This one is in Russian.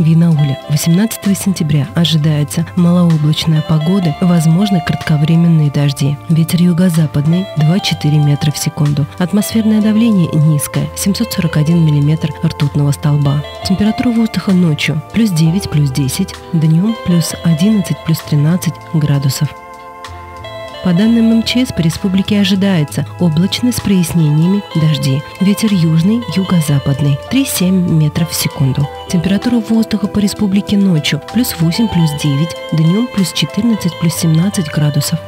В Янауле 18 сентября ожидается малооблачная погода, возможны кратковременные дожди. Ветер юго-западный 2-4 метра в секунду. Атмосферное давление низкое 741 миллиметр ртутного столба. Температура воздуха ночью плюс 9, плюс 10, днем плюс 11, плюс 13 градусов. По данным МЧС, по республике ожидается облачно с прояснениями дожди. Ветер южный, юго-западный 3,7 метров в секунду. Температура воздуха по республике ночью плюс 8, плюс 9, днем плюс 14, плюс 17 градусов.